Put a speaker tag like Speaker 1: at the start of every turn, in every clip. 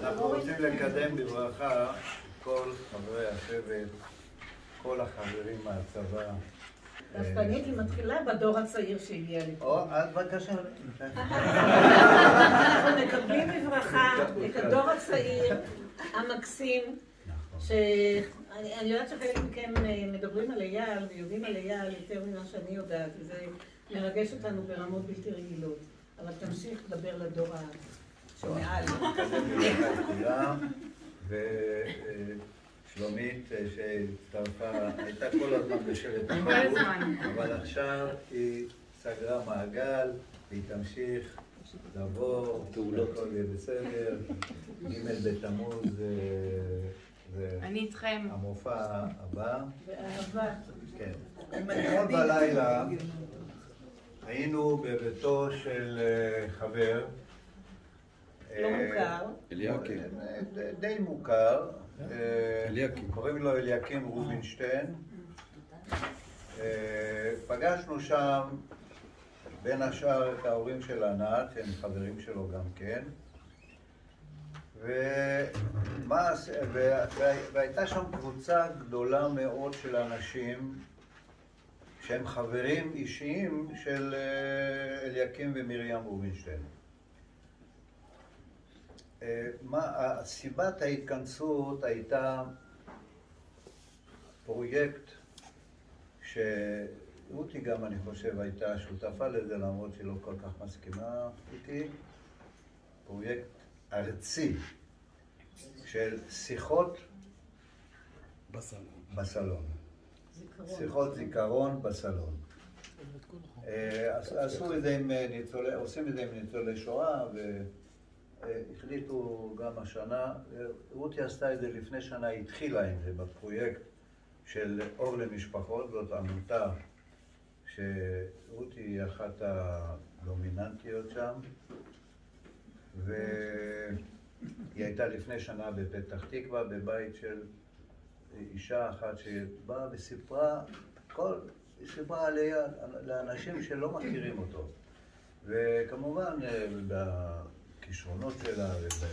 Speaker 1: אנחנו רוצים לקדם בברכה כל חברי השבט, כל החברים מהצבא.
Speaker 2: דווקא אני הייתי מתחילה בדור הצעיר שהגיע לפה.
Speaker 1: או, אז בבקשה.
Speaker 2: אנחנו מקבלים בברכה את הדור הצעיר המקסים, שאני יודעת שחלק מכם אה, מדברים על אייל ויודעים על אייל יותר ממה שאני יודעת, וזה מרגש אותנו ברמות בלתי רגילות. אבל תמשיך לדבר לדור ה...
Speaker 1: כולם, ושלומית אה, שהצטרפה, הייתה כל הזמן בשבט החרות, אבל עכשיו היא סגרה מעגל, והיא תמשיך לבוא, הכל יהיה בסדר. ג' בתמוז זה- זה
Speaker 3: אני איתכם.
Speaker 1: המופע הבא.
Speaker 2: באהבה.
Speaker 1: כן. אתמול בלילה היינו בביתו של אה, חבר.
Speaker 2: לא
Speaker 1: אה,
Speaker 2: מוכר.
Speaker 4: אליקים.
Speaker 1: אה, די מוכר. אה,
Speaker 4: אליקים.
Speaker 1: קוראים לו אליקים רובינשטיין. אה, פגשנו שם בין השאר את ההורים של ענת, הם חברים שלו גם כן. ומה, והייתה שם קבוצה גדולה מאוד של אנשים שהם חברים אישיים של אה, אליקים ומרים רובינשטיין. אה, מה, סיבת ההתכנסות הייתה פרויקט שרותי גם, אני חושב, הייתה שותפה לזה, למרות שהיא לא כל כך מסכימה איתי, פרויקט ארצי של שיחות
Speaker 4: בסלון.
Speaker 1: בסלון.
Speaker 2: זיכרון.
Speaker 1: שיחות זיכרון בסלון. אה, עש- עשו את זה עם אה, ניצולי, עושים את זה עם ניצולי שואה, והחליטו גם השנה, רותי עשתה את זה לפני שנה, היא התחילה עם זה בפרויקט של אור למשפחות, זאת עמותה שרותי היא אחת הדומיננטיות שם, והיא הייתה לפני שנה בפתח תקווה, בבית של אישה אחת שבאה וסיפרה, כל, היא סיפרה עליה לאנשים שלא מכירים אותו. וכמובן, בכישרונות שלה וב...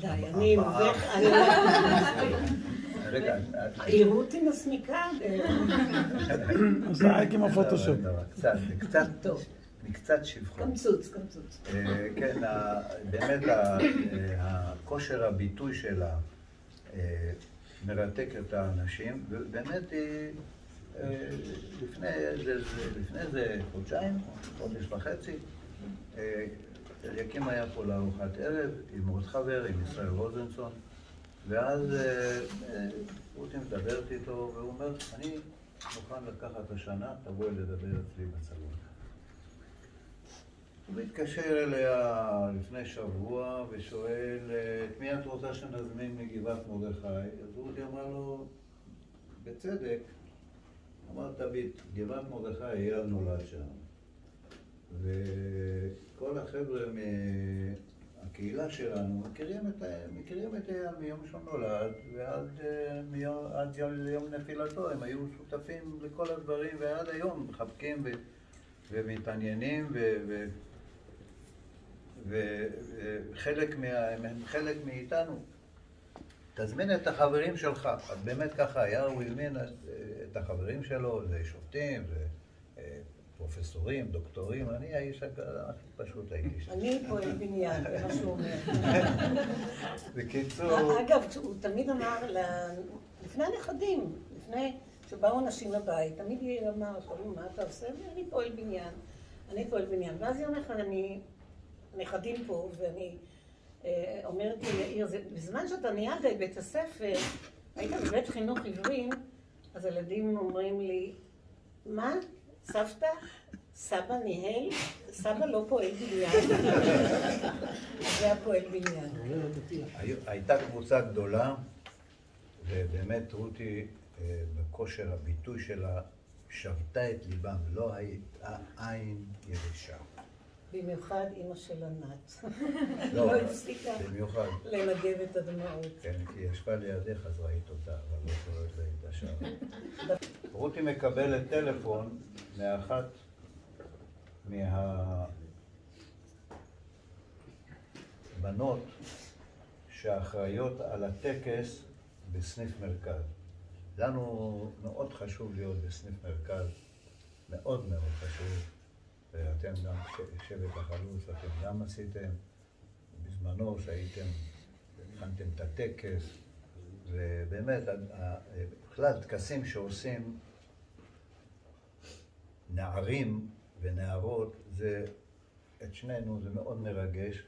Speaker 2: די, אני מובך, אני...
Speaker 1: רגע, את-
Speaker 2: היא מסמיקה.
Speaker 5: עושה רק עם הפוטושופ.
Speaker 1: לא, לא, קצת, קצת,
Speaker 2: טוב.
Speaker 1: מקצת שבחו.
Speaker 2: קמצוץ, קמצוץ.
Speaker 1: אה, כן, באמת ה- אה, הכושר הביטוי שלה אה, מרתק את האנשים, ובאמת היא, לפני איזה חודשיים, חודש וחצי, אליקים היה פה לארוחת ערב עם עוד חבר, עם ישראל רוזנסון, ואז אה, אה, רותי מדברת איתו, והוא אומר, אני מוכן לקחת השנה, תבואי לדבר אצלי בצלון. הוא מתקשר אליה לפני שבוע ושואל, את מי את רוצה שנזמין מגבעת מרדכי? אז רותי אמר לו, בצדק, אמר תביט, גבעת מרדכי, אייל נולד שם. וכל החבר'ה מהקהילה שלנו מכירים את, מכירים את אייל מיום שהוא נולד ועד אה, מיום, יום, יום נפילתו, הם היו שותפים לכל הדברים ועד היום מחבקים ו, ומתעניינים ו, ו, וחלק מה, הם חלק מאיתנו. תזמין את החברים שלך. באמת ככה היה, הוא הזמין את- את החברים שלו, זה שופטים, זה אה, פרופסורים, דוקטורים, אני האיש הכי פשוט הייתי שם.
Speaker 2: אני פועל בניין, זה מה שהוא אומר.
Speaker 1: בקיצור,
Speaker 2: אגב, הוא תמיד אמר, לפני הנכדים, לפני שבאו אנשים לבית, תמיד היא אמר, שאלו, מה אתה עושה? אני פועל בניין, אני פועל בניין. ואז יום אחד אני, נכדים פה, ואני אה, אומרת לי, יאיר, זה- בזמן שאתה ניהלת את בית הספר, היית בבית חינוך עיוורים, אז הילדים אומרים לי, מה? סבתא? סבא ניהל? סבא לא פועל בניין. זה היה פועל בניין.
Speaker 1: הייתה קבוצה גדולה, ובאמת רותי, אה, בכושר הביטוי שלה, שבתה את ליבם, לא הייתה עין יבשה.
Speaker 2: במיוחד אימא של ענת.
Speaker 1: לא,
Speaker 2: לא הפסיקה
Speaker 1: במיוחד.
Speaker 2: לנגב את הדמעות.
Speaker 1: כן, כי היא ישבה לידך, אז ראית אותה, אבל לא קוראת לה את השער. רותי מקבלת טלפון מאחת מה... בנות שאחראיות על הטקס בסניף מרכז. לנו מאוד חשוב להיות בסניף מרכז, מאוד מאוד חשוב, ואתם גם, שבט החלוץ, אתם גם עשיתם. בזמנו שהייתם, הכנתם את הטקס, ובאמת, בכלל טקסים שעושים נערים ונערות, זה, את שנינו זה מאוד מרגש,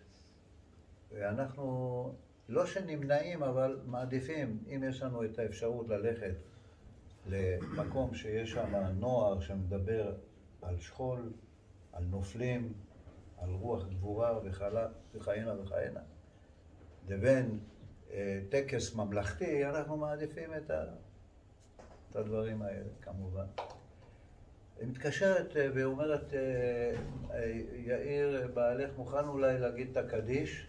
Speaker 1: ואנחנו לא שנמנעים, אבל מעדיפים, אם יש לנו את האפשרות ללכת למקום שיש שם נוער שמדבר על שכול, על נופלים, על רוח גבורה וכלה, וכהנה וכהנה, לבין אה, טקס ממלכתי, אנחנו מעדיפים את, ה, את הדברים האלה, כמובן. היא מתקשרת אה, ואומרת, אה, אה, יאיר, בעלך מוכן אולי להגיד את הקדיש?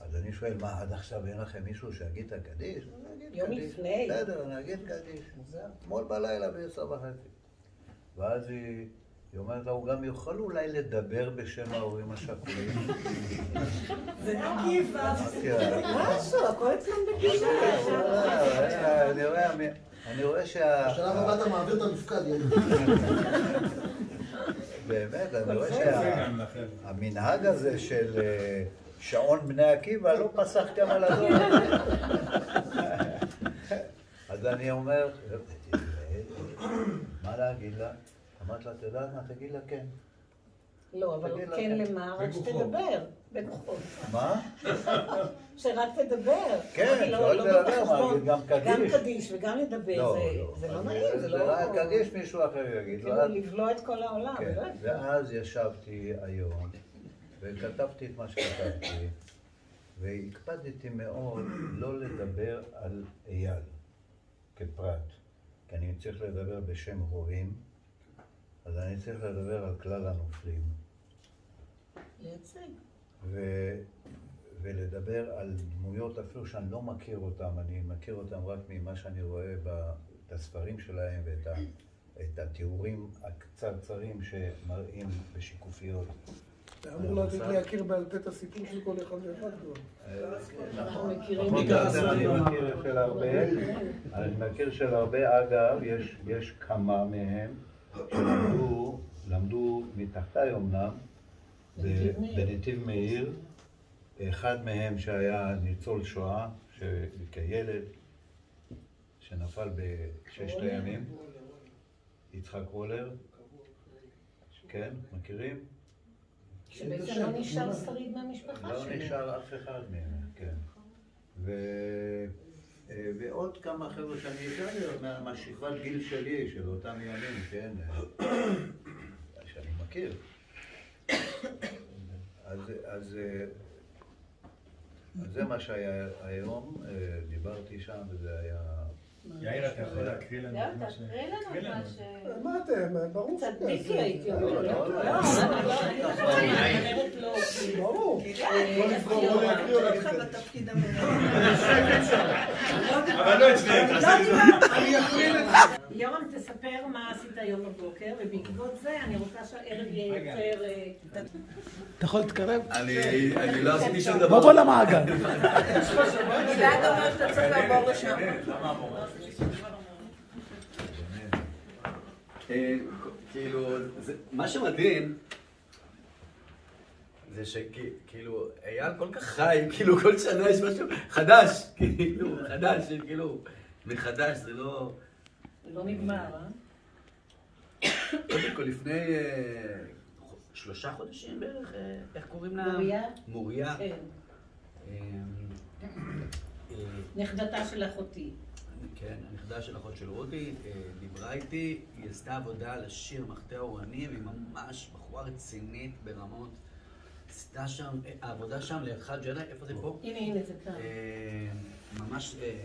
Speaker 1: אז אני שואל, מה, עד עכשיו אין לכם מישהו שיגיד את הקדיש?
Speaker 2: יום
Speaker 1: קדיש.
Speaker 2: לפני.
Speaker 1: בסדר, אני אגיד קדיש. אתמול בלילה בעשר וחצי. ואז היא, היא אומרת לה, הוא גם יכול אולי לדבר בשם ההורים השכולים.
Speaker 2: זה מקיף.
Speaker 1: אמרתי לה,
Speaker 2: משהו, הכל אצלם בגישה.
Speaker 1: "וואלה, אני רואה- אני רואה שה...
Speaker 3: בשלב הבא אתה מעביר את המפקד.
Speaker 1: באמת, אני רואה שהמנהג הזה של אה, שעון בני עקיבא לא פסח גם על הדור. אז אני אומר, מה להגיד לה? אמרת לה, את יודעת מה? תגיד לה כן.
Speaker 2: לא, אבל כן
Speaker 1: כן.
Speaker 2: למה? רק. שתדבר. בגופו.
Speaker 1: מה?
Speaker 2: שרק תדבר.
Speaker 1: כן,
Speaker 2: לא-
Speaker 1: שרק
Speaker 2: לא
Speaker 1: תדבר,
Speaker 2: בחשבון.
Speaker 1: מה, גם קדיש.
Speaker 2: גם קדיש וגם לדבר, זה- זה לא
Speaker 1: אז
Speaker 2: נעים, זה לא...
Speaker 1: קדיש מישהו אחר יגיד.
Speaker 2: כאילו לבלוע את כל העולם.
Speaker 1: כן,
Speaker 2: לא.
Speaker 1: ואז ישבתי היום וכתבתי את מה שכתבתי, והקפדתי מאוד לא לדבר על אייל כפרט, כי אני צריך לדבר בשם הורים, אז אני צריך לדבר על כלל הנופלים,
Speaker 2: לייצג.
Speaker 1: ו... ולדבר על דמויות אפילו שאני לא מכיר אותן, אני מכיר אותן רק ממה שאני רואה ב- את הספרים שלהם ואת ה... את התיאורים הקצרצרים שמראים בשיקופיות.
Speaker 3: אתה אמור לתת להכיר בעל פה את הסיפור של כל אחד ואחד כבר.
Speaker 1: נכון. אני מכיר של הרבה, אני מכיר של הרבה, אגב, יש, יש כמה מהם שלמדו, למדו מתחתיי אמנם,
Speaker 2: בנתיב מאיר.
Speaker 1: אחד מהם שהיה ניצול שואה, שכילד, שנפל בששת? הימים, יצחק רולר, כן, מכירים?
Speaker 2: שבעצם לא נשאר שריד מהמשפחה
Speaker 1: לא
Speaker 2: שלו.
Speaker 1: נשאר אף אחד מהם, כן. אה, ועוד כמה חבר'ה שאני מה- מהשכבת גיל שלי, של אותם ימים, כן, אה, שאני מכיר. אז, אז, אה, אז זה מה שהיה היום, אה, דיברתי שם וזה היה...
Speaker 5: יאיר, אתה יכול להקריא לנו את מה ש...
Speaker 6: תקריא לנו את מה ש...
Speaker 3: מה אתם? ברור
Speaker 2: קצת
Speaker 3: שכן.
Speaker 2: מיקי הייתי
Speaker 1: לא,
Speaker 2: אומרת.
Speaker 1: לא, לא.
Speaker 2: לא, לא- לא לא.
Speaker 3: ברור.
Speaker 2: אה,
Speaker 3: לא לבחור, לא
Speaker 5: אבל לא אצלך, תעשה את זה.
Speaker 3: אני.
Speaker 2: יורם, תספר מה עשית היום בבוקר, ובעקבות זה אני רוצה שהערב יהיה. יותר... אה,
Speaker 3: אתה יכול להתקרב?
Speaker 7: אני אני לא עשיתי שום דבר.
Speaker 3: בוא למעגל.
Speaker 6: גלעד אומר שאתה צריך לעבור לשם.
Speaker 7: כאילו, זה- מה שמדהים, זה שכאילו, אייל כל כך חי, כאילו כל שנה יש משהו חדש, כאילו, חדש, כאילו, מחדש, זה לא...
Speaker 2: לא נגמר, אה?
Speaker 7: קודם כל, לפני אה, שלושה חודשים בערך, אה, איך קוראים לה?
Speaker 2: מוריה?
Speaker 7: מוריה.
Speaker 2: כן.
Speaker 7: אה, אה,
Speaker 2: נכדתה של אחותי.
Speaker 7: כן, הנכדה של אחות של רותי דיברה איתי, היא עשתה עבודה על השיר מחטא האורנים, היא ממש בחורה רצינית ברמות. עשתה שם, העבודה שם לידך ג'די, איפה זה פה?
Speaker 2: הנה, הנה, זה כאן.
Speaker 7: אה, ממש אה,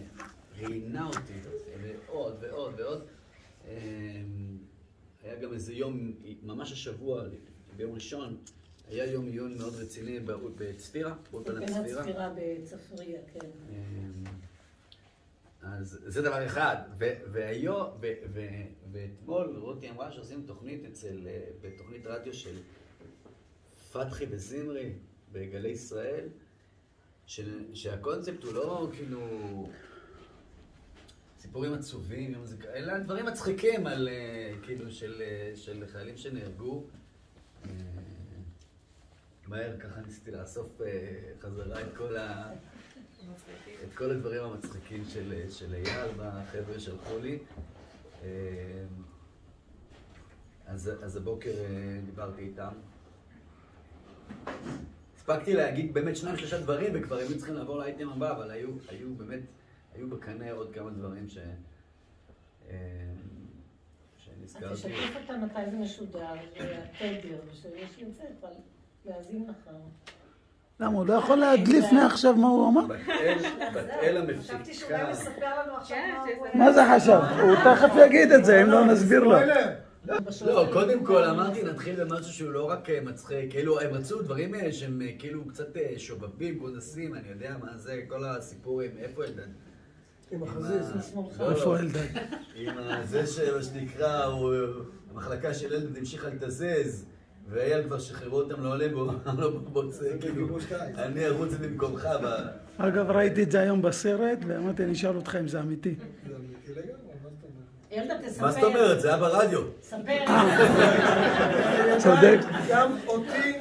Speaker 7: ראיינה אותי, ועוד ועוד ועוד. אה, היה גם איזה יום, ממש השבוע, ביום ראשון, היה יום עיון מאוד רציני בצפירה, באולפנת צפירה.
Speaker 2: הצפירה בצפריה, כן.
Speaker 7: אז זה דבר אחד, ואתמול רותי אמרה שעושים תוכנית אצל, בתוכנית רדיו של פתחי וזמרי בגלי ישראל, של- שהקונספט הוא לא כאילו סיפורים עצובים, אלא דברים מצחיקים על אה, כאילו של, אה, של חיילים שנהרגו. אה, מהר ככה ניסיתי לאסוף חזרה את כל, ה, את כל הדברים המצחיקים של, של אייל והחבר'ה שלחו לי. אז, אז הבוקר דיברתי איתם. הספקתי להגיד באמת שניים שלושה דברים וכבר היו צריכים לעבור לאייטם הבא, אבל היו, היו באמת, היו בקנה עוד כמה דברים ש... אה,
Speaker 2: אז
Speaker 7: שנזכרתי.
Speaker 2: תשתף אותם מתי זה משודר, והתדר, ושמי שיוצא יוכל להאזין לך.
Speaker 3: למה, הוא לא יכול להדליף מעכשיו מה הוא אמר?
Speaker 7: בת אל, בת אל
Speaker 6: חשבתי שאולי
Speaker 7: המפיקה.
Speaker 6: מספר לנו עכשיו כן, מה הוא... לנו-
Speaker 3: מה זה חשב? הוא תכף יגיד את זה, אם לא נסביר לו.
Speaker 7: לא, קודם כל אמרתי נתחיל במשהו שהוא לא רק אה, מצחיק, כאילו הם רצו דברים אה, שהם אה, כאילו קצת שובבים, גודסים, אני יודע מה זה, כל הסיפורים, איפה אלדד?
Speaker 3: עם
Speaker 7: החזיז.
Speaker 2: משמאלך.
Speaker 7: לא,
Speaker 3: איפה
Speaker 7: לא.
Speaker 3: אלדד?
Speaker 7: עם זה שמה שנקרא, המחלקה של אלדד המשיכה לתזז, ואייל כבר שחררו אותם לעולם, והוא אמר לו בוא צא, כאילו, אני ארוץ במקומך.
Speaker 3: אגב, ראיתי את זה היום בסרט, ואמרתי, אני אשאל אותך אם זה אמיתי.
Speaker 2: תספר.
Speaker 7: מה זאת אומרת? זה היה ברדיו.
Speaker 2: ספר.
Speaker 3: צודק. גם אותי,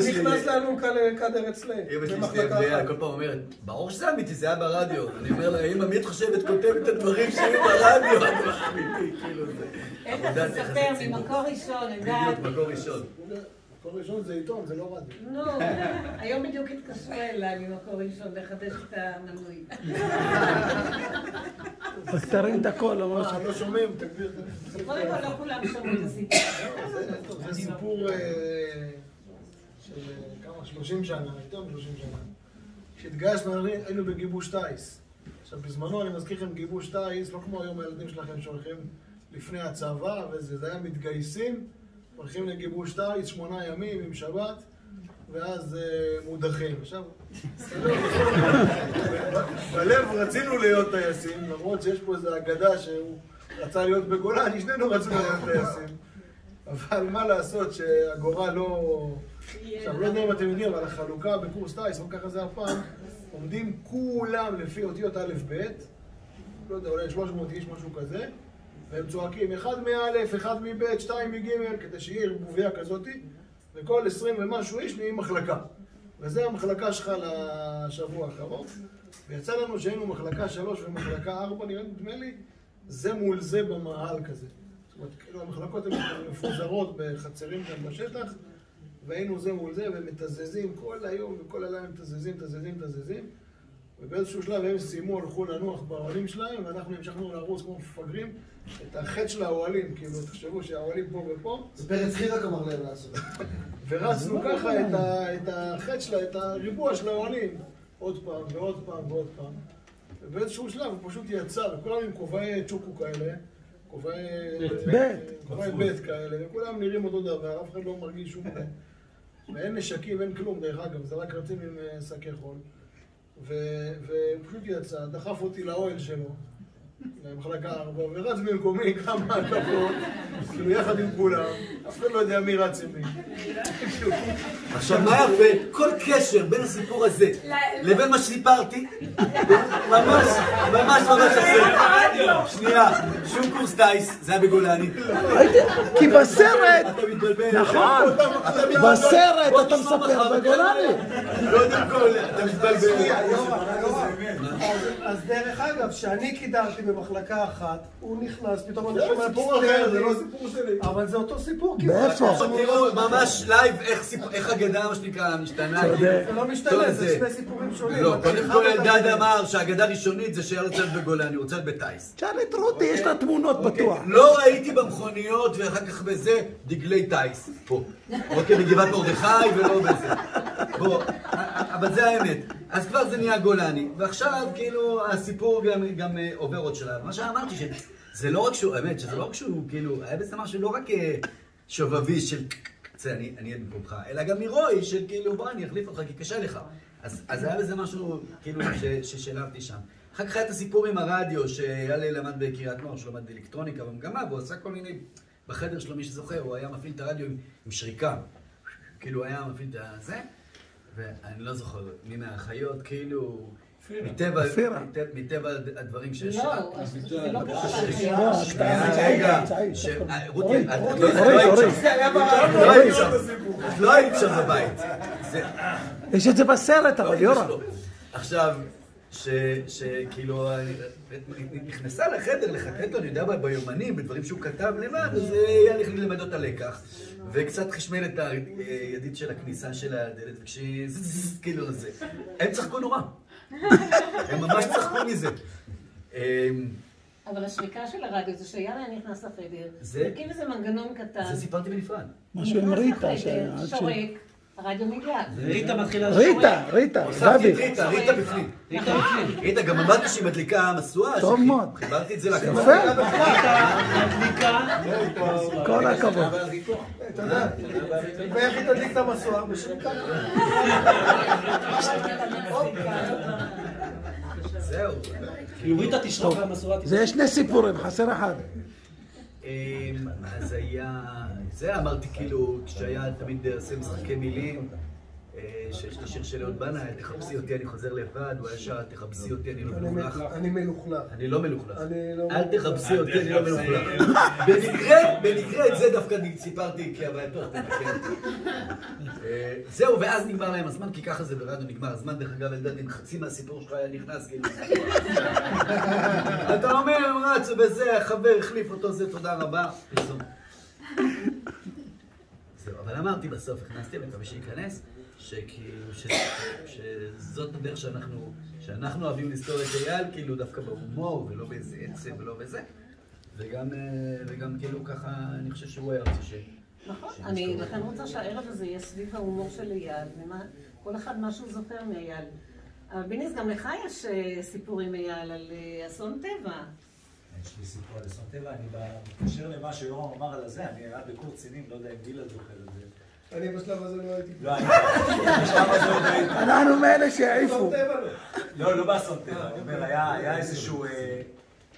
Speaker 7: שלי-
Speaker 3: נכנס לנו קאדר אצלנו.
Speaker 7: אמא שלי אשתי הבריאה, כל פעם אומרת, ברור שזה אמיתי, זה היה ברדיו. אני אומר לה, אמא, מי את חושבת כותבת את הדברים שהיו ברדיו? אמיתי, כאילו זה.
Speaker 2: תספר. ממקור ראשון,
Speaker 7: בדיוק,
Speaker 2: יודעת.
Speaker 7: מקור ראשון.
Speaker 3: מקור ראשון זה עיתון, זה לא רדיו.
Speaker 2: נו, היום בדיוק התקשרו אליי ממקור ראשון לחדש את המנוי.
Speaker 3: רק תרים את הקול, למרות ש...
Speaker 8: לא שומעים, תגביר.
Speaker 2: קודם כל, לא כולם שמעו את הסיפור.
Speaker 8: זה סיפור אה, של אה, כמה, 30 שנה, יותר מ-30 שנה. כשהתגייסנו היינו בגיבוש טיס. עכשיו בזמנו, אני מזכיר לכם, גיבוש טיס, לא כמו היום הילדים שלכם שהולכים לפני הצבא וזה, זה היה מתגייסים, הולכים לגיבוש טיס, שמונה ימים עם שבת, ואז אה, מודחים. עכשיו, בלב רצינו להיות טייסים, למרות שיש פה איזו אגדה שהוא רצה להיות בגולני, שנינו רצינו להיות טייסים. אבל מה לעשות שהגורל לא... עכשיו, לא יודע אם אתם יודעים, אבל החלוקה בקורס טיס, לא ככה זה הפעם, עומדים כולם לפי אותיות א'-ב', לא יודע, אולי 300 איש, משהו כזה, והם צועקים, אחד מא', אחד מב', שתיים מג', כדי שיהיה ערבוביה כזאתי, וכל 20 ומשהו איש נהיים מחלקה. וזה המחלקה שלך לשבוע הקרוב. ויצא לנו שהיינו מחלקה 3 ומחלקה 4, נדמה לי, זה מול זה במאהל כזה. זאת אומרת, כאילו המחלקות הן מפוזרות בחצרים כאן בשטח, והיינו זה מול זה, ומתזזים כל היום וכל הלילה מתזזים, מתזזים, מתזזים. ובאיזשהו שלב הם סיימו, הלכו לנוח באוהלים שלהם, ואנחנו המשכנו לרוץ כמו מפגרים את החטא של האוהלים, כאילו, תחשבו שהאוהלים פה ופה,
Speaker 9: זה פרץ חירק אמר להם לעשות.
Speaker 8: ורצנו ככה את ה- את החטא שלה, את הריבוע של האוהלים, עוד פעם ועוד פעם ועוד פעם. ובאיזשהו שלב הוא פשוט יצא, וכולם עם כובעי צ'וקו כאלה, כובעי...
Speaker 3: בית.
Speaker 8: כובעי בית כאלה, וכולם נראים אותו דבר, אף אחד לא מרגיש שום... ואין נשקים, אין כלום, דרך אגב, זה רק רצים עם אה, שקי חול. והוא פשוט יצא, דחף אותי לאוהל שלו, למחלקה ארבע, ורץ במקומי כמה הקפות, כאילו יחד עם כולם, אף אחד לא יודע מי רץ עם מי.
Speaker 7: עכשיו, מה יפה? כל קשר בין הסיפור הזה לבין מה שסיפרתי, ממש, ממש ממש יפה. שנייה, שום קורס טיס, זה היה בגולני.
Speaker 3: כי בסרט,
Speaker 7: אתה מתבלבל.
Speaker 3: נכון, בסרט אתה מספר בגולני.
Speaker 7: קודם כל, אתה מתבלבל.
Speaker 3: אז דרך אגב, כשאני קידרתי במחלקה אחת, הוא נכנס, פתאום אני
Speaker 8: זה
Speaker 3: שומע
Speaker 8: סיפור אחר, זה לא סיפור שלי.
Speaker 3: אבל זה אותו סיפור כמעט. באיפה?
Speaker 7: תראו, ממש לייב, איך סיפ- איך אגדה, מה שנקרא, משתנה.
Speaker 3: זה לא משתנה, זה שני סיפורים שונים.
Speaker 7: לא, קודם כל אלדד. אמר שהאגדה הראשונית זה שהיה רוצה להיות בגולני, הוא רוצה בטיס.
Speaker 3: תשאל את רותי, יש לה תמונות בטוח.
Speaker 7: לא ראיתי במכוניות ואחר כך בזה דגמי טיס. פה. אוקיי, בגבעת מרדכי ולא בזה. בוא, אבל זה האמת. אז כבר זה נהיה גולני, ועכשיו כאילו הסיפור גם, גם אה, עובר עוד שלב. מה שאמרתי, שזה לא רק שהוא, האמת, שזה לא רק שהוא, כאילו, היה בזה משהו לא רק אה, שובבי של, זה אני אהיה במקומך, אלא גם מרוי של כאילו, בוא, אני אחליף אותך כי קשה לך. אז, אז היה בזה משהו, כאילו, ששילבתי שם. אחר כך היה את הסיפור עם הרדיו, שאייל למד בקריית נוער, שהוא למד אלקטרוניקה במגמה, והוא עשה כל מיני, בחדר שלו, מי שזוכר, הוא היה מפעיל את הרדיו עם, עם שריקה. כאילו, היה מפעיל את זה. ואני לא זוכר מי מהאחיות, כאילו, מטבע הדברים שיש...
Speaker 2: לא, זה לא.
Speaker 3: לא,
Speaker 7: שנייה,
Speaker 3: אתה-
Speaker 7: רגע,
Speaker 3: צעיד.
Speaker 7: אה, רותי, את לא- היית. שם. את לא היית שם. בבית.
Speaker 3: יש את זה בסרט, אבל יורם.
Speaker 7: עכשיו, שכאילו, נכנסה לחדר לחטט לו, אני יודע, ביומנים, בדברים שהוא כתב לבד, אז אה, היה לי ללמד אותה לקח. וקצת חשמל את הידית של הכניסה של הדלת, וכשהיא... כאילו זה. הם צחקו נורא. הם ממש צחקו מזה. אמ,
Speaker 2: אבל השריקה של הרדיו זה שיאללה נכנס לחדר,
Speaker 7: זה-
Speaker 2: הקים איזה מנגנון קטן,
Speaker 7: זה סיפרתי בנפרד.
Speaker 3: משהו עם
Speaker 2: נכנס
Speaker 3: ריטה,
Speaker 2: לחדר,
Speaker 3: שעד ש...
Speaker 2: שורק, הרדיו.
Speaker 10: ריטה מתחילה...
Speaker 3: ריטה, ריטה,
Speaker 7: הוספתי את
Speaker 3: גבי.
Speaker 7: ריטה, ריטה בפנים.
Speaker 10: ריטה בפנים.
Speaker 7: ריטה, גם אמרתי שהיא מדליקה משואה.
Speaker 3: טוב מאוד.
Speaker 7: חיברתי את זה לקבלה.
Speaker 3: יפה,
Speaker 10: מדליקה.
Speaker 3: כל הכבוד.
Speaker 8: ואיך היא תדליק את המשואה? בשריקה.
Speaker 7: זהו.
Speaker 10: כאילו ריטה תשרוק תשרוק.
Speaker 3: זה יש שני סיפורים, חסר אחד.
Speaker 7: אמ, אז היה, זה אמרתי כאילו, כשהיה תמיד עושה משחקי מילים, אה, שיש לי שיר של אהוד בנאי, תחפשי אותי, אני חוזר לבד, הוא היה שר, תחפשי אותי, אני לא מלוכלך.
Speaker 8: אני מלוכלך.
Speaker 7: אני לא מלוכלך.
Speaker 8: לא
Speaker 7: אל. תחפשי אותי, אני לא מלוכלך. במקרה, במקרה את זה דווקא אני סיפרתי כהווייתו, אתה תתקן אותי. אה, זהו, ואז נגמר להם הזמן, כי ככה זה ברדיו נגמר הזמן. דרך אגב, אלדד, אם חצי מהסיפור שלך היה נכנס, כאילו... אתה אומר, רץ וזה, החבר החליף אותו, זה, תודה רבה. פרסום. זהו, אבל אמרתי בסוף, הכנסתי, אני מקווה שייכנס, שכאילו, ש- שזאת הדרך שאנחנו, שאנחנו אוהבים לזכור את אייל, כאילו דווקא בהומור, ולא באיזה עצב ולא בזה. וגם, אה, וגם כאילו ככה, אני חושב שהוא היה רוצה ש...
Speaker 2: נכון, אני לכן רוצה שהערב הזה יהיה סביב ההומור של אייל, וכל אחד מה שהוא זוכר מאייל. אבל ביניס, גם לך יש אה, סיפור עם אייל על אה, אסון טבע.
Speaker 5: יש לי סיפור על אסון טבע, אני מתקשר למה שיורם אמר על הזה, אני היה בקורס קצינים, לא יודע אם גילה זוכר את זה.
Speaker 8: אני בשלב הזה לא הייתי.
Speaker 5: לא, אני בשלב הזה עוד הייתי.
Speaker 3: אנחנו מאלה שהעיפו.
Speaker 8: לא.
Speaker 5: לא, לא באסון טבע, אני אומר, היה היה איזשהו, אה,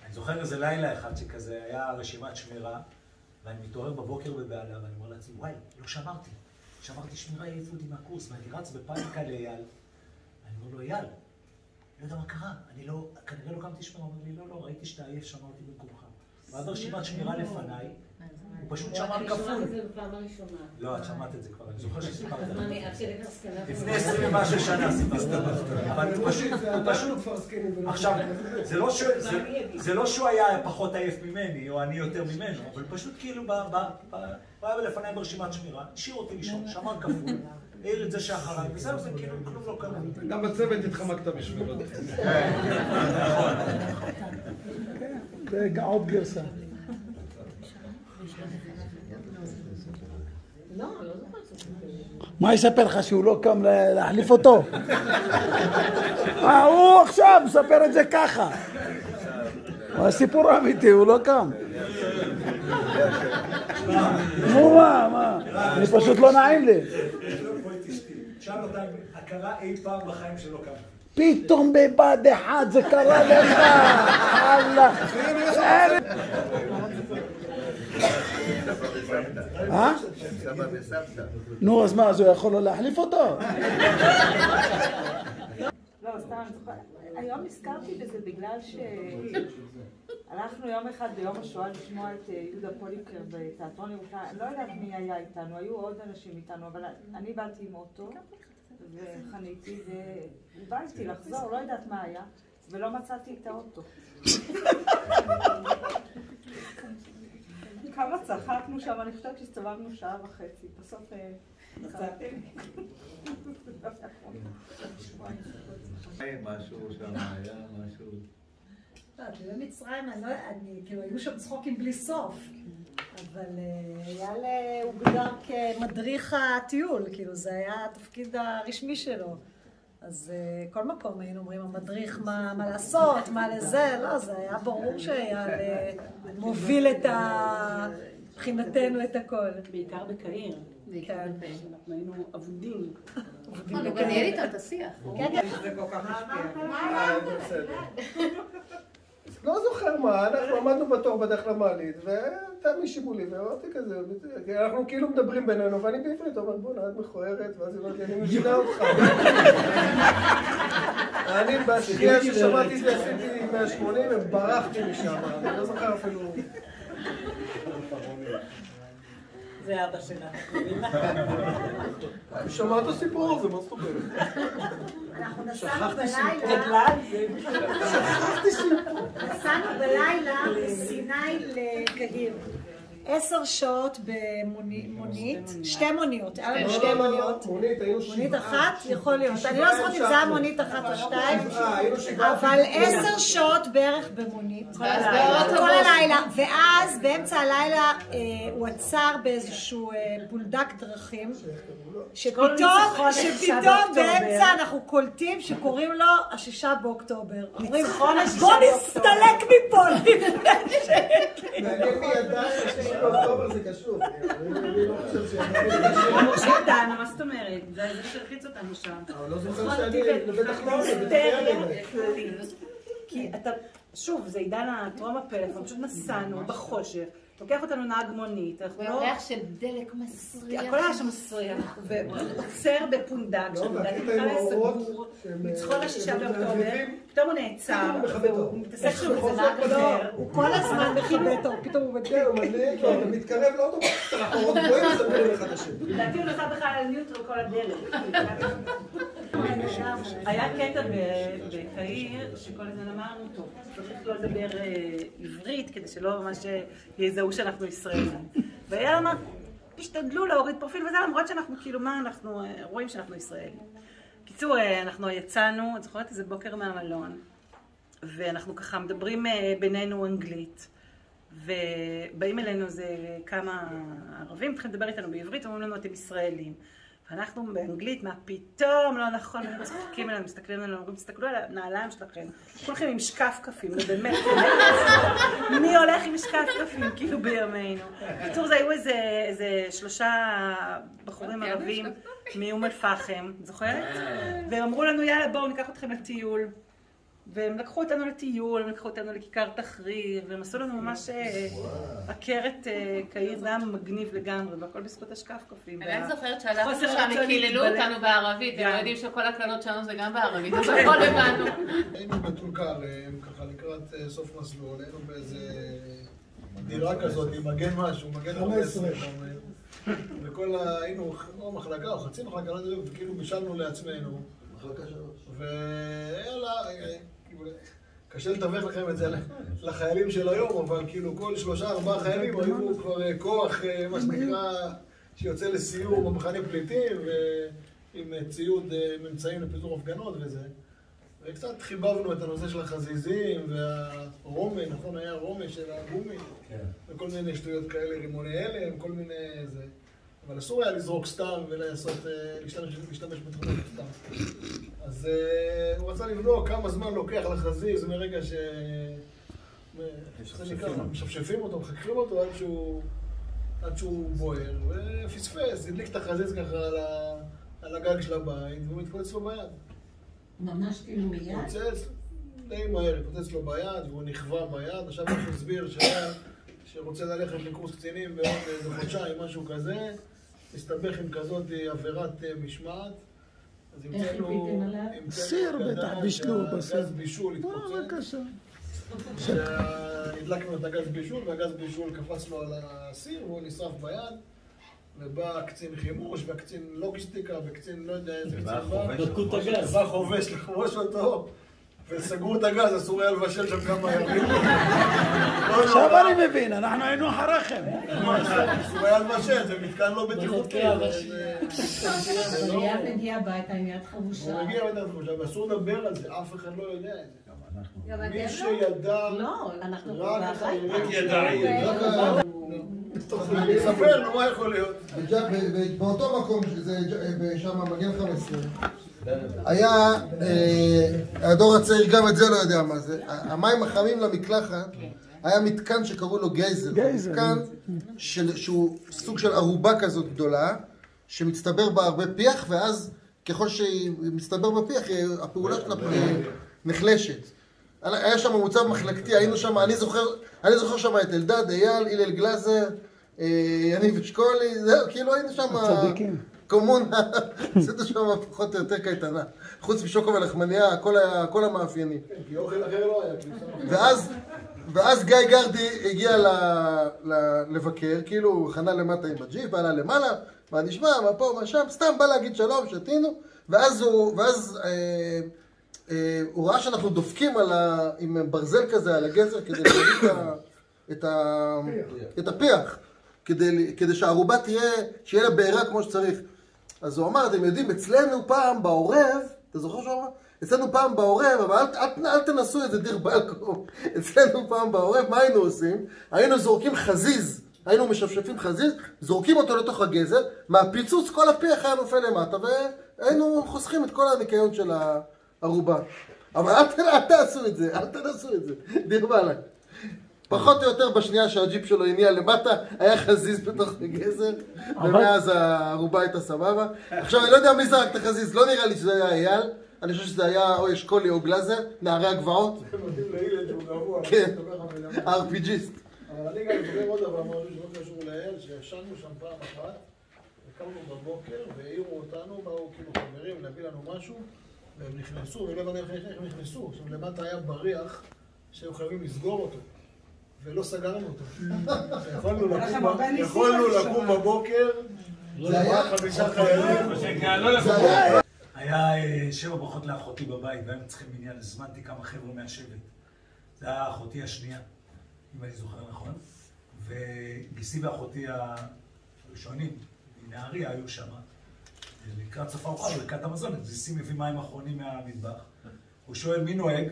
Speaker 5: אני זוכר איזה לילה אחד שכזה, היה רשימת שמירה, ואני מתעורר בבוקר בבהלה, ואני אומר לעצמי, וואי, לא שמרתי. שמרתי שמירה, העיפו אותי מהקורס, ואני רץ בפאניקה לאייל. אני אומר לו, אייל, לא יודע מה קרה, אני לא, כנראה לא קמתי שמירה, הוא אומר לי, לא, לא, ראיתי שאתה עייף, שמרתי במקומך. ואז ברשימת שמירה לפניי, הוא פשוט שמר כפול.
Speaker 2: את זה בפעם הראשונה.
Speaker 5: לא, את שמעת את זה כבר, אני זוכר שסיפרת.
Speaker 2: כך זקנה?
Speaker 5: לפני עשרים ומשהו שנה סיפרת. אבל הוא פשוט, הוא פשוט... עכשיו, זה לא שהוא- זה- זה לא שהוא היה פחות עייף ממני, או אני יותר ממנו, אבל פשוט כאילו, הוא היה לפניי ברשימת שמירה, השאיר אותי לישון, שמר כפול, העיר את זה שאחריי, וזהו, זה כאילו, כלום לא קרה.
Speaker 8: גם בצוות התחמקת בשבילו.
Speaker 3: זה עוד גרסה.
Speaker 2: לא, לא זוכרת
Speaker 3: מה יספר לך שהוא לא קם לה- להחליף אותו? הוא עכשיו מספר את זה ככה. הסיפור האמיתי, הוא לא קם. נו מה, מה? אני פשוט לא נעים לי.
Speaker 5: שאל אותה, הכרה אי פעם בחיים שלא קרה.
Speaker 3: פתאום בבה"ד 1 זה קרה לך, וואלה. אה? נו, אז מה, אז הוא יכול לא להחליף אותו?
Speaker 6: לא. היום נזכרתי בזה בגלל שהלכנו יום אחד ביום השואה לשמוע את אה, יהודה פוליקר בתיאטרון ירושלים. לא יודעת מי היה איתנו, היו עוד אנשים איתנו, אבל אני באתי עם אוטו וחניתי, והוא בא איתי לחזור, לא יודעת מה היה, ולא מצאתי את האוטו. כמה צחקנו שם, אני חושבת שהסתובבנו שעה וחצי. בסוף אה, מצאתי.
Speaker 1: משהו שם היה, משהו...
Speaker 11: לא, במצרים, אני לא אני, כאילו, היו שם צחוקים בלי סוף. אבל אה, אייל אה, הוגדר כמדריך הטיול, כאילו, זה היה התפקיד הרשמי שלו. אז אה, כל מקום היינו אומרים, המדריך מה, מה לעשות, מה לזה, לא, זה היה ברור שאייל מוביל את ה... מבחינתנו את הכל.
Speaker 2: בעיקר בקהיר.
Speaker 11: כן.
Speaker 2: אנחנו היינו אבודים.
Speaker 6: הוא גם
Speaker 11: בקהיר.
Speaker 6: ניהל איתו את השיח.
Speaker 11: כן, כן.
Speaker 6: זה כל כך משפיע.
Speaker 8: לא זוכר מה, אנחנו עמדנו בתור בדרך למעלית, ותמי שיבולי, ואמרתי כזה, אנחנו כאילו מדברים בינינו, ואני בעברית, אומר, בואנה, את מכוערת, ואז היא אומרת אני מבינה אותך. אני בשנייה ששמעתי את זה עשיתי 180 וברחתי משם, אני לא זוכר אפילו...
Speaker 2: זה אבא שלה.
Speaker 8: אני שומע את הסיפור הזה, מה זאת אומרת?
Speaker 11: אנחנו נסענו בלילה,
Speaker 8: שכחתי שהיא
Speaker 11: נסענו בלילה מסיני לקהיר. עשר שעות במונית, שתי מוניות, היה לנו שתי מוניות.
Speaker 8: מונית.
Speaker 11: אחת? יכול להיות. אני לא זוכרת אם זה היה. מונית אחת או שתיים. אבל עשר שעות בערך במונית.
Speaker 6: כל הלילה.
Speaker 11: ואז באמצע הלילה אה, הוא עצר באיזשהו אה, פונדק דרכים, שפתאום. באמצע אנחנו קולטים שקוראים לו השישה באוקטובר. בוא
Speaker 6: באוקטובר."
Speaker 11: נסתלק מפה לפני ש...
Speaker 8: לא
Speaker 6: מה זאת אומרת? זה שהלחיץ אותנו שם.
Speaker 8: אבל לא זוכר שאני, בטח לא,
Speaker 6: כי אתה, שוב, זה עידן הטרום הפלאפון, פשוט נסענו בחושך, לוקח אותנו נהג מונית, אנחנו לא...
Speaker 12: וריח של דלק מסריח.
Speaker 6: הכל היה שם מסריח, ועוצר בפונדק,
Speaker 8: לא,
Speaker 6: שהפונדק היה סגור,
Speaker 8: אה,
Speaker 6: השישה באוקטובר. פתאום הוא נעצר,
Speaker 8: מכבה
Speaker 6: והוא. מתעסק שם איזה נהג
Speaker 11: לא,
Speaker 6: אחר.
Speaker 11: הוא כל הזמן מכבה אותו, פתאום הוא מדליק.
Speaker 8: כן, הוא מדליק, אתה מתקרב לאוטו, אנחנו עוד גבוהים מסתכלים אחד את השני.
Speaker 6: לדעתי הוא נסע בכלל על ניוטרל כל הדרך. היה קטע בקהיר, שכל הזמן אמרנו, טוב, צריך לא לדבר אה, עברית, כדי שלא ממש אה, יזהו שאנחנו ישראלים. ואייל אמר, תשתדלו להוריד פרופיל וזה, למרות שאנחנו כאילו, מה, אנחנו אה, רואים שאנחנו ישראלים. קיצור, אנחנו יצאנו, את זוכרת איזה בוקר מהמלון, ואנחנו ככה מדברים בינינו אנגלית. ובאים אלינו איזה כמה ערבים, מתחילים לדבר איתנו בעברית, אומרים לנו אתם ישראלים. ואנחנו באנגלית, מה פתאום, לא נכון, הם צוחקים עלינו, מסתכלים עלינו, אומרים, תסתכלו על הנעליים שלכם, כולכם עם שקף כפים, נו באמת, מי הולך עם שקף כפים, כאילו בימינו. בקיצור, זה היו איזה, איזה שלושה בחורים ערבים מאום אל-פחם, זוכרת? והם אמרו לנו, יאללה, בואו ניקח אתכם לטיול. והם לקחו אותנו לטיול, הם לקחו אותנו לכיכר תחריר, והם עשו לנו ממש אה, עקרת אה, קהיר, זה היה מגניב לגמרי, והכל בזכות השקף קופים.
Speaker 12: אני רק זוכרת שהלכנו שם, קיללו. אותנו בערבית, הם. לא יודעים שכל הקללות שלנו זה גם בערבית, אז הכל הבנו.
Speaker 8: היינו בטול כרם, ככה לקראת אה, סוף מסלול, היינו באיזה דירה כזאת עם מגן משהו, מגן 15, אתה אומר. וכל ה... היינו או מחלקה או חצי מחלקה, לא יודע, וכאילו בישלנו לעצמנו.
Speaker 9: מחלקה שלוש.
Speaker 8: ויאללה, אה, קשה לתווך לכם את זה לחיילים של היום, אבל כאילו כל שלושה ארבעה חיילים היו כבר אה, כוח, אה, מה שנקרא, שיוצא לסיור במחנה פליטים, ועם אה, ציוד, ממצאים לפיזור הפגנות וזה. וקצת חיבבנו את הנושא של החזיזים והרומה, נכון? היה רומה של הגומי, וכל מיני שטויות כאלה, רימוני הלם, כל מיני זה. אבל אסור היה לזרוק סתם ולעשות, אה, להשתמש, בתכונות סתם. אז אה, הוא רצה לבדוק כמה זמן לוקח לחזיז מרגע ש... משפשפים אותו, מחככים אותו עד שהוא, עד שהוא בוער, ופספס, הדליק את החזיז ככה על, ה... על הגג של הבית, והוא התפוצץ לו ביד.
Speaker 2: ממש כאילו מיד?
Speaker 8: התפוצץ די מהר, התפוצץ לו ביד, והוא נכווה ביד. עכשיו הוא הסביר שהיה, שרוצה ללכת לקורס קצינים בעוד איזה חודשיים, משהו כזה, הסתבך עם כזאת עבירת אה, משמעת. אז
Speaker 2: איך
Speaker 8: המצאנו-
Speaker 2: חיפיתם עליו?
Speaker 3: סיר בטח, בישלו
Speaker 8: שהגז
Speaker 3: בסיר.
Speaker 8: בישול
Speaker 3: מה,
Speaker 8: התפוצץ.
Speaker 3: בבקשה.
Speaker 8: שהדלקנו את הגז בישול, והגז בישול קפץ לו על הסיר, והוא נשרף ביד. ובא קצין חימוש, והקצין לוגיסטיקה, וקצין לא יודע איזה קצין
Speaker 1: ובא חובש
Speaker 10: בדקו את הגז.
Speaker 8: בא חובש לכבוש אותו, וסגרו את הגז, אסור היה לבשל שם כמה ימים. לא
Speaker 3: עכשיו. אני מבין, אנחנו היינו אחריכם.
Speaker 8: אסור היה לבשל, זה מתקן לא בטיחותי.
Speaker 2: אבל
Speaker 8: לא-
Speaker 2: מגיע הביתה עם יד חבושה.
Speaker 8: הוא מגיע בדרך כלל, ואסור לדבר על זה, אף אחד לא יודע את זה. מי? שידע,
Speaker 2: לא,
Speaker 8: רק
Speaker 2: בבית.
Speaker 8: רק
Speaker 9: ידיים.
Speaker 8: רק ה- ספר, נו, מה יכול להיות?
Speaker 9: בג'ה- ב- ב- באותו מקום, שם מגן 15, היה, אה, הדור הצעיר גם את זה לא יודע מה זה, המים החמים למקלחת, היה מתקן שקראו לו גייזר. מתקן שהוא סוג של ערובה כזאת גדולה, שמצטבר בה הרבה פיח, ואז ככל שהיא מצטבר בפיח, הפעולה שלה אה, נחלשת. היה שם מוצב מחלקתי, היינו שם, אני זוכר, אני זוכר שם את אלדד, אייל, הלל גלאזר, יניב אשכולי, זהו, כאילו היינו שם...
Speaker 3: צדיקים.
Speaker 9: קומונה, עשינו שם פחות או יותר קייטנה. חוץ משוקו ולחמניה, הכל היה- כל המאפיינים.
Speaker 8: כי אוכל אחר לא היה. כאילו,
Speaker 9: ואז, ואז גיא גרדי הגיע ל, ל, לבקר, כאילו הוא חנה למטה עם הג'יפ, עלה למעלה, מה נשמע, מה פה, מה שם, סתם בא להגיד שלום, שתינו, ואז הוא, ואז אה, אה, הוא ראה שאנחנו דופקים על ה, עם ברזל כזה על הגזר כדי להוריד את, ה- את, ה, את הפיח, כדי, כדי שהערובה תהיה, שיהיה לה בעירה כמו שצריך. אז הוא אמר, אתם יודעים, אצלנו פעם בעורב, אתה זוכר שהוא אמר? אצלנו פעם בעורב, אבל אל, אל, אל תנסו את זה דיר בלקום. אצלנו פעם בעורב, מה היינו עושים? היינו זורקים חזיז, היינו משפשפים חזיז, זורקים אותו לתוך הגזר, מהפיצוץ כל הפיח היה נופל למטה, והיינו חוסכים את כל הניקיון של הערובה. אבל אל, ת- אל תעשו את זה, אל תנסו את זה, דיר באלק. פחות או יותר בשנייה שהג'יפ שלו הניע למטה, היה חזיז בתוך הגזר, ומאז הערובה הייתה סבבה. עכשיו, אני לא יודע מי זרק את החזיז, לא נראה לי שזה היה אייל, אני חושב שזה היה או אשכולי או גלאזר, נערי הגבעות.
Speaker 8: הם נותנים להילד שהוא גבוה.
Speaker 9: כן. RPGיסט.
Speaker 8: אבל אני גם זוכר עוד דבר משהו שלא קשור לאל, שישנו שם פעם אחת, וקמנו בבוקר והעירו אותנו, באו כאילו חברים להביא לנו משהו, והם נכנסו, ולא הבנתי איך הם נכנסו. עכשיו למטה היה בריח, שהיו חייבים לסגור אותו, ולא סגרנו אותו. יכולנו לקום
Speaker 6: הרבה
Speaker 8: ב-
Speaker 6: ניסים
Speaker 8: יכולנו
Speaker 6: שם.
Speaker 8: לקום בבוקר,
Speaker 9: זה היה-
Speaker 8: חמישה חיילים.
Speaker 9: היה-
Speaker 5: היה אה, שבע ברכות לאחותי בבית, והיינו צריכים מניין, הזמנתי כמה חבר'ה מהשבט. זה היה אחותי השנייה, אם אני זוכר נכון. וגיסי ואחותי הראשונים, מנהריה, היו שם. לקראת סוף הארוחה, ברכת המזון, גיסי מביא מים אחרונים מהמטבח. הוא שואל מי נוהג?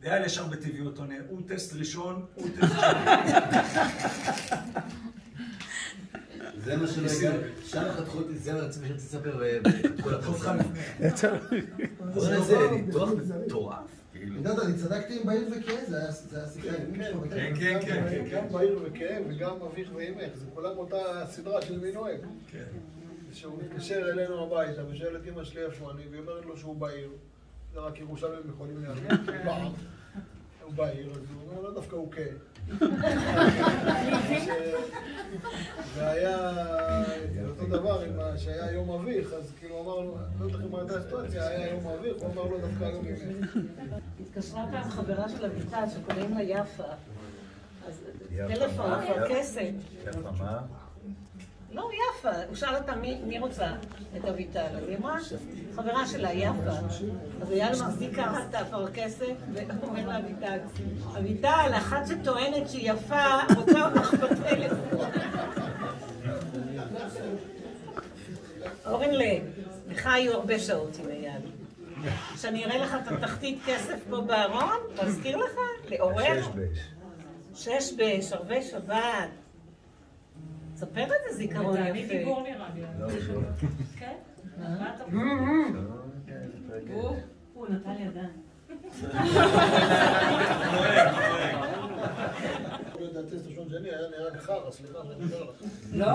Speaker 5: ואייל ישר בטבעיות עונה, הוא טסט ראשון, הוא טסט שני.
Speaker 7: זה מה שלא הגענו, שם חתכו אותי, זה רציתי שרציתי לספר בכל הפרסה. אבל איזה ניתוח מטורף. כאילו.
Speaker 9: יודעת, אני צדקתי עם בעיר וכאב, זה היה זה שיחה עם אמא שלו.
Speaker 7: כן, כן, כן, כן, כן.
Speaker 8: גם בעיר וכאב וגם אביך ואימך, זה כולם אותה סדרה של מי נוהג. שהוא מתקשר אלינו הביתה ושואל את אמא שלי איפה אני, והיא אומרת לו שהוא בעיר. זה רק ירושלים יכולים להבין, פעם. הוא בעיר, אז הוא אומר, לא דווקא הוא כן. והיה אותו דבר שהיה יום אביך, אז כאילו אמר לו, לא זוכר מה הייתה הסיטואציה, היה יום אביך, הוא אמר לו דווקא יום אמך.
Speaker 2: התקשרה פעם חברה של אביטל שקוראים לה יפה. אז טלפון? אפרכסת.
Speaker 1: יפה, מה?
Speaker 2: לא, יפה. הוא שאל אותה מי רוצה את אביטל. אז היא אמרה, חברה שלה, יפה. אז אייל מחזיק ככה את האפרכסת, ואומר לה אביטל, אביטל, אחת שטוענת שהיא יפה, רוצה אותך בטלפון. אורנלה, לך היו הרבה שעות עם אייל. שאני אראה לך את התחתית כסף פה בארון, להזכיר לך? לעורר?
Speaker 1: שש בייס.
Speaker 2: שש בש, ערבי שבת. ספר איזה זיכרון
Speaker 6: אני
Speaker 2: יפה.
Speaker 6: דיבור נראה לי.
Speaker 1: לא, לא.
Speaker 6: כן? מה אתה
Speaker 2: הוא?
Speaker 6: הוא נתן ידיים. לא,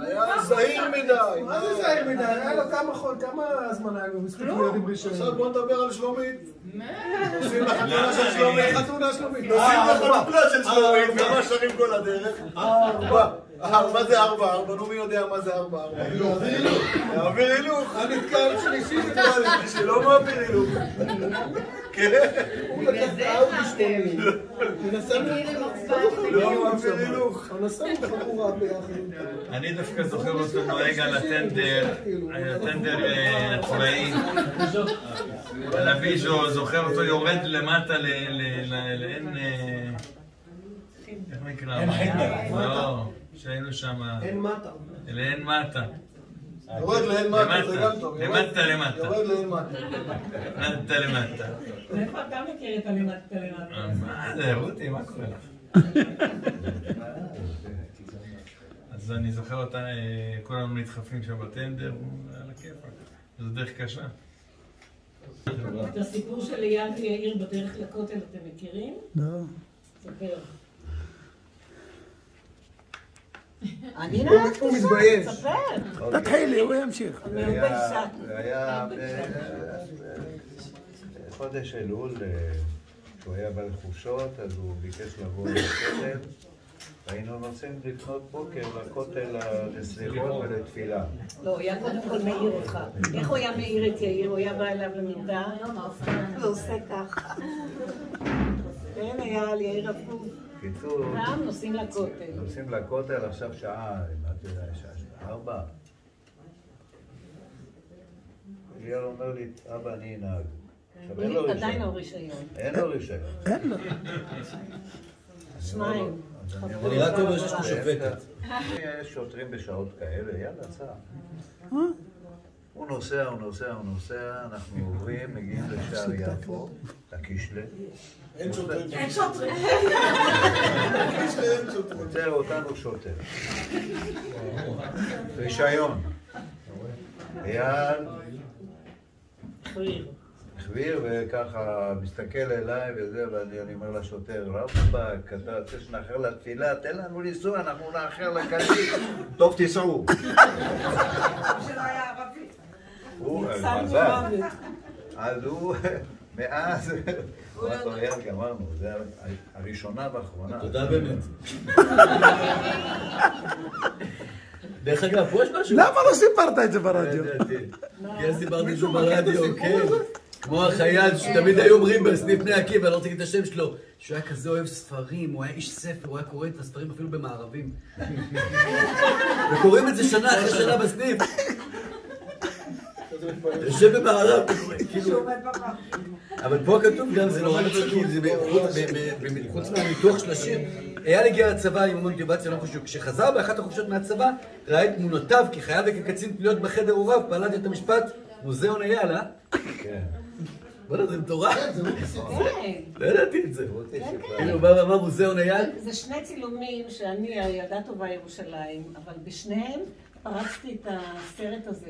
Speaker 8: היה זהיר מדי.
Speaker 13: מה זה זהיר מדי? היה לו כמה חול, כמה זמן היה לו מספיק להיות עם רישיון?
Speaker 8: עכשיו בוא נדבר על שלומית. נוסעים לחתונה
Speaker 13: לא,
Speaker 8: של שלומית.
Speaker 13: חתונה שלומית.
Speaker 8: נוסעים
Speaker 13: אה.
Speaker 8: לחתונה של שלומית,
Speaker 13: ארבע.
Speaker 8: כמה שרים כל הדרך. ארבע. אה, מה זה ארבע ארבע? נו, מי יודע מה זה ארבע ארבע? להעביר הילוך.
Speaker 13: הנתקל שלישי
Speaker 8: שלא מעביר הילוך. כן.
Speaker 13: הוא לקח את האאודי שלי. הוא נסע
Speaker 8: לא מעביר הילוך.
Speaker 13: הוא נסע עם ביחד.
Speaker 14: אני דווקא זוכר אותו נוהג על הטנדר, הטנדר אה, הצבאי, על הוויז'ו, זוכר אותו יורד למטה ל- ל- ל- לעין... אה, איך נקרא?
Speaker 13: עין חמד.
Speaker 14: שהיינו שם...
Speaker 13: אין מטה.
Speaker 14: לעין מטה.
Speaker 8: יורד לעין מטה, זה גם טוב.
Speaker 14: למטה למטה.
Speaker 8: יורד לעין מטה.
Speaker 14: למטה למטה.
Speaker 6: מאיפה אתה מכיר את הלימדת למטה?
Speaker 14: מה זה, רותי, מה קורה לך? אז אני זוכר אותה, אה, כולנו נדחפים שם בטנדר, הוא על הכיפאק. זו דרך קשה.
Speaker 2: את הסיפור של אייל ויאיר בדרך לכותל אתם מכירים?
Speaker 3: לא.
Speaker 2: ספר. אני
Speaker 3: הוא-
Speaker 2: נהגתי
Speaker 3: הוא
Speaker 2: שם,
Speaker 3: מתבייש.
Speaker 2: ספר.
Speaker 3: תתחילי, הוא ימשיך.
Speaker 2: אני
Speaker 1: זה היה-
Speaker 2: ביישה.
Speaker 1: זה היה ב- חודש אלול, אה, כשהוא היה ברכושות, אז הוא ביקש לבוא לכותל. היינו נוסעים לפנות בוקר לכותל לסליחות ולתפילה.
Speaker 2: לא, הוא היה קודם כל מעיר אותך. איך הוא היה מעיר את יאיר? הוא היה בא אליו למיטה, ועושה ככה. כן, היה על יאיר אפוף.
Speaker 1: קיצור,
Speaker 2: ואז נוסעים לכותל.
Speaker 1: נוסעים לכותל עכשיו שעה, מה אתה יודע, שעה ארבע. אליהו אומר לי, אבא, אני אנהג. עכשיו אין לו רישיון.
Speaker 2: עדיין לא רישיון.
Speaker 1: אין לו רישיון.
Speaker 3: אין לו.
Speaker 2: שניים.
Speaker 7: אני רק אומר שיש לו שופטת.
Speaker 1: יש שוטרים בשעות כאלה, יאללה, סע. הוא נוסע, הוא נוסע, הוא נוסע, אנחנו עוברים, מגיעים לשער יפו, לקישלה.
Speaker 8: אין שוטרים.
Speaker 11: אין שוטרים.
Speaker 1: עוצר אותנו שוטר. רישיון. אייל החביר וככה מסתכל אליי וזה, ואני אני אומר לשוטר, רבאק, אתה רוצה שנאחר לתפילה? תן לנו לנסוע, אנחנו נאחר לקליט. טוב, תיסעו.
Speaker 11: שלא היה ערבי.
Speaker 1: הוא
Speaker 11: ניצל
Speaker 1: מזל.
Speaker 11: ממוות.
Speaker 1: אז הוא, מאז, הוא לו, אייל, גמרנו, זה הראשונה והאחרונה.
Speaker 7: תודה באמת. דרך אגב, פה יש משהו.
Speaker 3: למה לא סיפרת את זה ברדיו?
Speaker 7: כן, סיפרתי את זה ברדיו, כן. כמו החייל שתמיד היו אומרים בסניף בני עקיבא, אני לא רוצה להגיד את השם שלו, שהוא היה כזה אוהב ספרים, הוא היה איש ספר, הוא היה קורא את הספרים אפילו במערבים. וקוראים את זה שנה אחרי שנה בסניף. יושב במערב, כאילו... אבל פה כתוב גם, זה נורא מצחיק, זה בחוץ- ב- ב- ב- חוץ מהניתוח של השיר. אייל הגיע לצבא עם מוטיבציה לא חשוב. כשחזר באחת החופשות מהצבא, ראה את תמונותיו כחייל וכקצין להיות בחדר הוריו, פעלת את המשפט, מוזיאון אייל, אה?
Speaker 1: כן.
Speaker 7: בוא'נה, זה מטורף.
Speaker 2: כן.
Speaker 7: לא ידעתי את זה.
Speaker 2: כן, כן.
Speaker 7: כאילו, הוא בא ואמר מוזיאון אייל?
Speaker 2: זה שני צילומים שאני ילדה טובה ירושלים, אבל בשניהם פרצתי את הסרט הזה,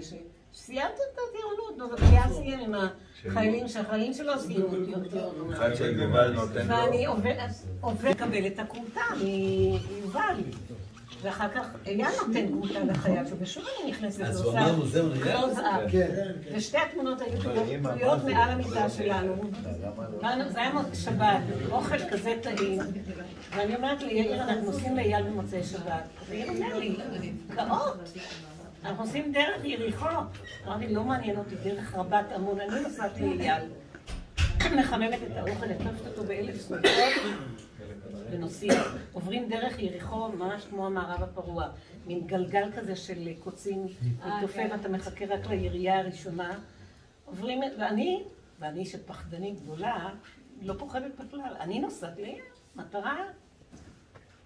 Speaker 2: שסיימתי את הטירונות, נו, וחייל סיים עם החיילים, שהחיילים שלו סיימו.
Speaker 1: אחד של יובל נותן לו.
Speaker 2: ואני עובד- לקבל את הכומתה מיובל. ואחר כך אייל נותן לחייל שלו, ושוב אני נכנסת
Speaker 7: אז הוא
Speaker 2: ועושה
Speaker 7: אמר מוזיאון אייל?
Speaker 2: קלוז-אפ.
Speaker 7: כן.
Speaker 2: ושתי התמונות היו תלויות מעל המיטה שלנו. זה היה מאוד שבת, אוכל כזה טעים. ואני אומרת ליאיר, אנחנו נוסעים לאייל במוצאי שבת. ויאיר אומר לי, גאות, אנחנו נוסעים דרך יריחו. אמרתי, לא מעניין אותי, דרך רבת עמון, אני נוסעת לאייל. מחממת את האוכל, עטפת אותו באלף סוכות, ונוסעים. עוברים דרך יריחו, ממש כמו המערב הפרוע. מין גלגל כזה של קוצים מתופף, אתה מחכה רק לירייה הראשונה. עוברים, ואני, ואני שפחדנית גדולה, לא פוחדת בכלל. אני נוסעת לי, מטרה,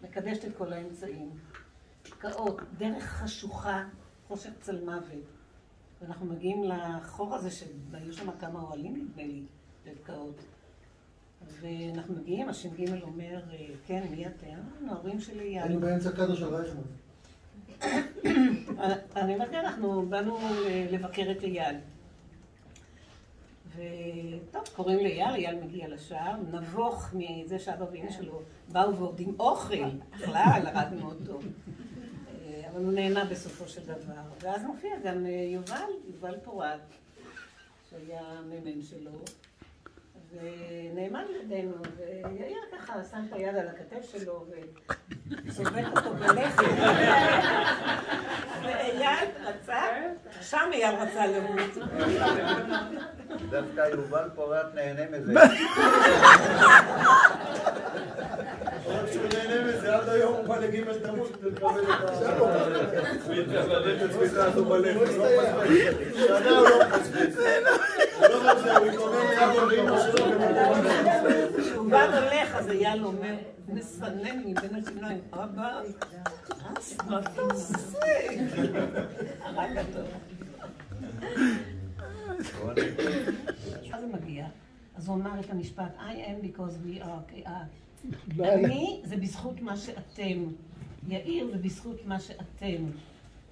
Speaker 2: מקדשת את כל האמצעים. קאות, דרך חשוכה, חושך צל מוות. ואנחנו מגיעים לחור הזה, שהיו שם כמה אוהלים נדמה לי, בבקעות. ואנחנו מגיעים, הש"ג אומר, אה, כן, מי אתם? אנחנו ההורים של אייל.
Speaker 9: היינו באמצע קאדו של רייכמן.
Speaker 2: אני אומרת, כן, אנחנו באנו לבקר את אייל. וטוב, קוראים לאייל, אייל מגיע לשער, נבוך מזה שאבא ואמא שלו באו ועוד עם אוכל, בכלל, הרגנו אותו. אבל הוא נהנה בסופו של דבר. ואז מופיע גם אה, יובל, יובל פורט, שהיה המ"מ שלו, ונאמן לידינו, ויאיר ככה שם את היד על הכתף שלו וצובק אותו בלחם. ואייל רצה, שם אייל רצה למות.
Speaker 1: דווקא יובל פורט נהנה מזה.
Speaker 8: שהוא נהנה מזה, עד היום הוא בא לגימל תמות לקבל את ה... הוא את הזו בלב, הוא לא מפספס. שנה הוא לא מפספס. הוא לא מפספס, הוא התלונן לאבא ואמא שלו ומתלונן.
Speaker 2: כשהוא בא הולך, אז אייל אומר, מסנן מבין השיניים, אבא, אז מה אתה עושה? הרג אותו. אז הוא מגיע, אז הוא אמר את המשפט, I am because we are,
Speaker 3: לא היה.
Speaker 2: אני זה בזכות מה שאתם, יאיר זה בזכות מה שאתם,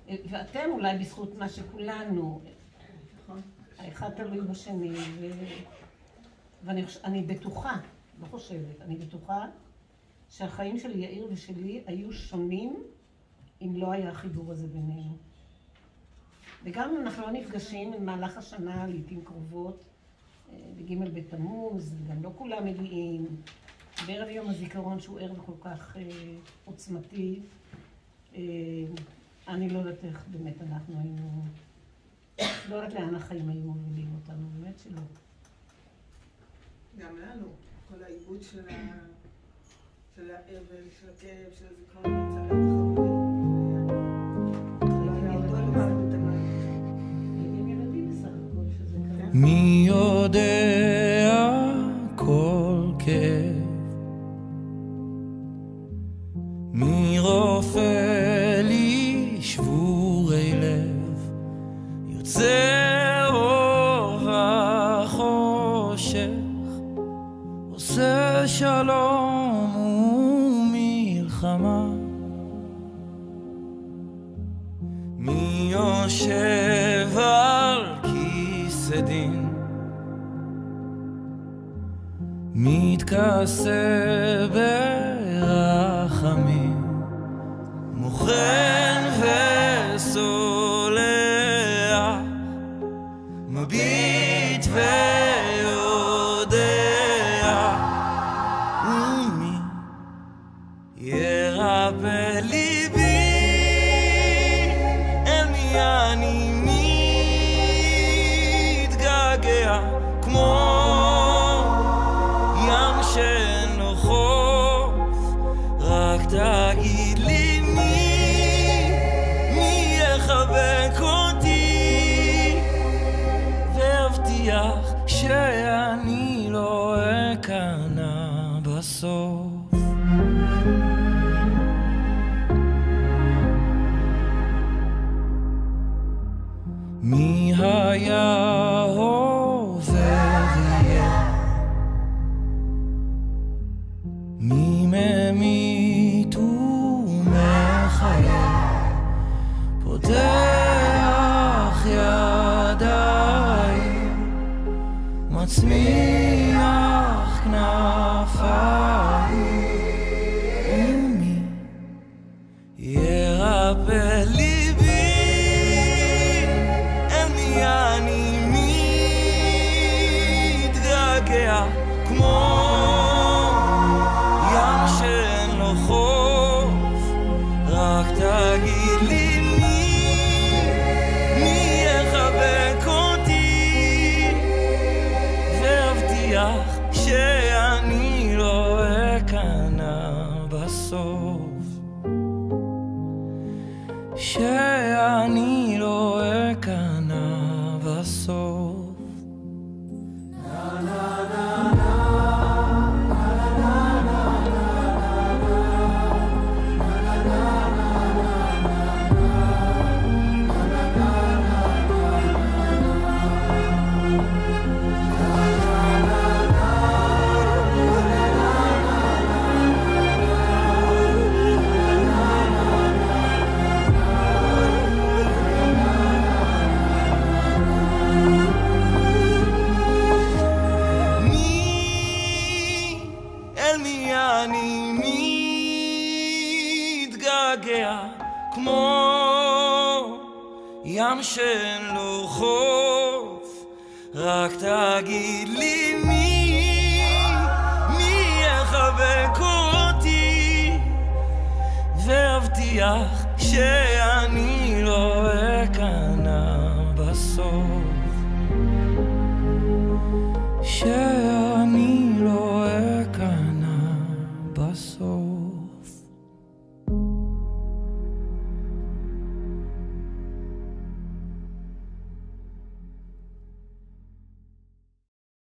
Speaker 2: ואתם אולי בזכות מה שכולנו. האחד תלוי בשני, ו... ואני בטוחה, לא חושבת, אני בטוחה שהחיים של יאיר ושלי היו שונים אם לא היה החיבור הזה בינינו. וגם אם אנחנו לא נפגשים במהלך השנה, לעיתים קרובות, בג' בתמוז, גם לא כולם מגיעים. בערב יום הזיכרון, שהוא ערב כל כך אה, עוצמתי, אה, אני לא יודעת איך באמת אנחנו היינו, לא יודעת לאן החיים היו מובילים אותנו, באמת שלא.
Speaker 15: גם לנו, כל העיבוד של. של האבל, של הכאב, של הזיכרון, של
Speaker 16: מי יודע כל כאב? מי רופא לי שבורי לב? יוצא אור החושך, עושה שלום ומלחמה. מי יושב על כיסא דין? מתכסה ברחמים, אכנע בסוף. מי